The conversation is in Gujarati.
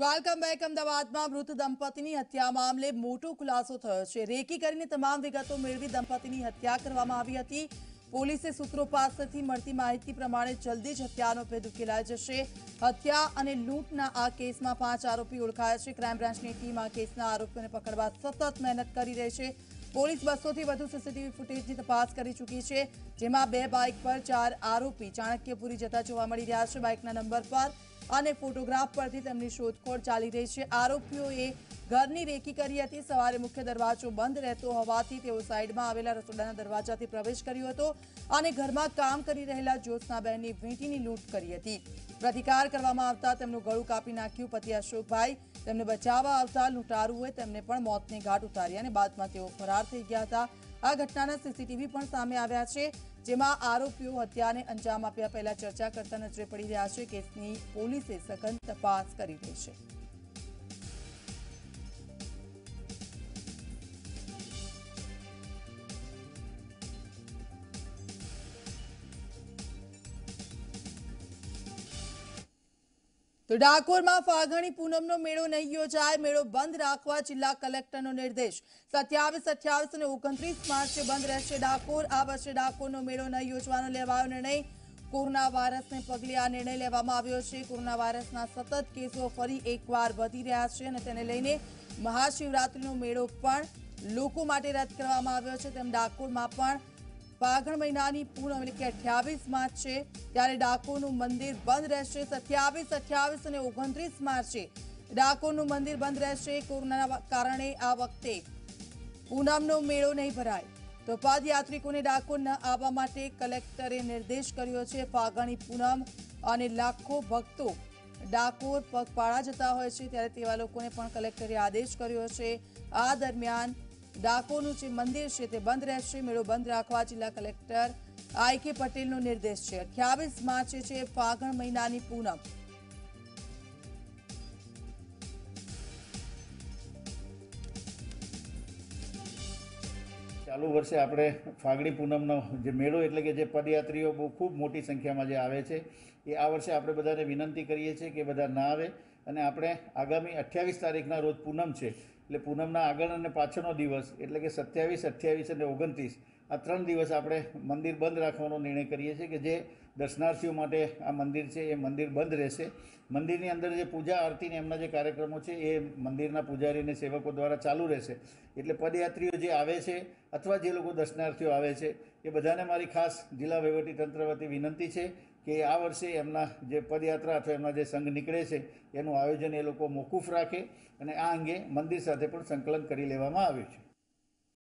વેલકમ બેક અમદાવાદમાં મૃત દંપતીની હત્યા મામલે મોટો ખુલાસો થયો છે. રેકી કરીને તમામ વિગતો મેળવી દંપતીની હત્યા કરવામાં આવી હતી. પોલીસે સૂત્રો પાસેથી મળતી માહિતી પ્રમાણે જલ્દી જ હત્યાનો ભેદ ઉકેલાઈ જશે. હત્યા અને લૂંટના આ કેસમાં પાંચ આરોપી ઓળખાયા છે. ક્રાઇમ બ્રાન્ચની ટીમ આ કેસના આરોપીઓને પકડવા સતત મહેનત કરી રહી છે. પોલીસ બસોથી વધુ સીસીટીવી ફૂટેજની તપાસ કરી ચૂકી છે, જેમાં બે બાઇક પર ચાર આરોપી ચાણક્યપુરી જતા જોવા મળી રહ્યા છે. બાઇકના નંબર પર અને ફોટોગ્રાફ પરથી તેમની શોધખોળ ચાલી રહી છે. આરોપીઓએ ઘરની રેકી કરી હતી. સવારે મુખ્ય દરવાજો બંધ રહેતો હોવાથી તેઓ સાઈડમાં આવેલા રસોડાના દરવાજાથી પ્રવેશ કર્યો હતો અને ઘરમાં કામ કરી રહેલા જ્યોત્સનાબહેનની વીંટીની લૂંટ કરી હતી. પ્રતિકાર કરવામાં આવતા તેમનું ગળું કાપી નાખ્યું. પતિ અશોકભાઈ તેમને બચાવવા આવતા લૂંટારુઓએ તેમને પણ મોતને ઘાટ ઉતારી અને બાદમાં તેઓ ફરાર થઈ ગયા હતા. આ ઘટનાના સીસીટીવી પણ સામે આવ્યા છે, જેમાં આરોપીઓ હત્યાને અંજામ આપ્યા પહેલા ચર્ચા કરતા નજરે પડી રહ્યા છે. કેસની પોલીસે સઘન તપાસ કરી રહી છે. તો ડાકોરમાં ફાગણી પૂનમનો મેળો નહીં યોજાય. મેળો બંધ રાખવા જિલ્લા કલેક્ટરનો નિર્દેશ. સત્યાવીસ, અઠ્યાવીસ અને ઓગણત્રીસ માર્ચે બંધ રહેશે ડાકોર. આ વર્ષે ડાકોરનો મેળો નહીં યોજવાનો લેવાયો નિર્ણય. કોરોના વાયરસને પગલે આ નિર્ણય લેવામાં આવ્યો છે. કોરોના વાયરસના સતત કેસો ફરી એકવાર વધી રહ્યા છે અને તેને લઈને મહાશિવરાત્રિનો મેળો પણ લોકો માટે રદ કરવામાં આવ્યો છે. તેમ ડાકોરમાં પણ ફાગણ મહિનાની પૂનમ એટલે કે અઠ્યાવીસ માર્ચ છે, ત્યારે ડાકોરનું મંદિર બંધ રહેશે. સત્યાવીસ, અઠ્યાવીસ અને ઓગણત્રીસ માર્ચે ડાકોરનું મંદિર બંધ રહેશે. કોરોનાના કારણે આ વખતે પૂનમનો મેળો નહીં ભરાય. તો પદયાત્રિકોને ડાકોર ન આવવા માટે કલેક્ટરે નિર્દેશ કર્યો છે. ફાગણી પૂનમ અને લાખો ભક્તો ડાકોર પગપાળા જતા હોય છે, ત્યારે તેવા લોકોને પણ કલેક્ટરે આદેશ કર્યો છે. આ દરમિયાન ડાકોરનું જે મંદિર છે તે બંધ રહેશે. મેળો બંધ રાખવા જિલ્લા કલેક્ટર આઈ કે પટેલનો નિર્દેશ છે. અઠ્યાવીસ માર્ચે છે ફાગણ મહિનાની પૂનમ. ચાલુ વર્ષે આપણે ફાગણી પૂનમનો જે મેળો એટલે કે જે પદયાત્રીઓ બહુ ખૂબ મોટી સંખ્યામાં જે આવે છે, એ આ વર્ષે આપણે બધાને વિનંતી કરીએ છીએ કે બધા ના આવે. અને આપણે આગામી અઠ્યાવીસ તારીખના રોજ પૂનમ છે એટલે પૂનમના આગળ અને પાછળનો દિવસ એટલે કે સત્યાવીસ અઠ્યાવીસ અને ઓગણત્રીસ આ ત્રણ દિવસ આપણે મંદિર બંધ રાખવાનો નિર્ણય કરીએ છીએ કે જે દર્શનાર્થીઓ માટે આ મંદિર છે, એ મંદિર બંધ રહેશે. મંદિરની અંદર જે પૂજા આરતીને એમના જે કાર્યક્રમો છે, એ મંદિરના પૂજારી અને સેવકો દ્વારા ચાલુ રહેશે. એટલે પદયાત્રીઓ જે આવે છે અથવા જે લોકો દર્શનાર્થીઓ આવે છે, એ બધાને મારી ખાસ જિલ્લા વહીવટીતંત્ર વતી વિનંતી છે કે આ વર્ષે એમના જે પદયાત્રા અથવા એમના જે સંઘ નીકળે છે, એનું આયોજન એ લોકો મોકૂફ રાખે અને આ અંગે મંદિર સાથે પણ સંકલન કરી લેવામાં આવ્યું છે.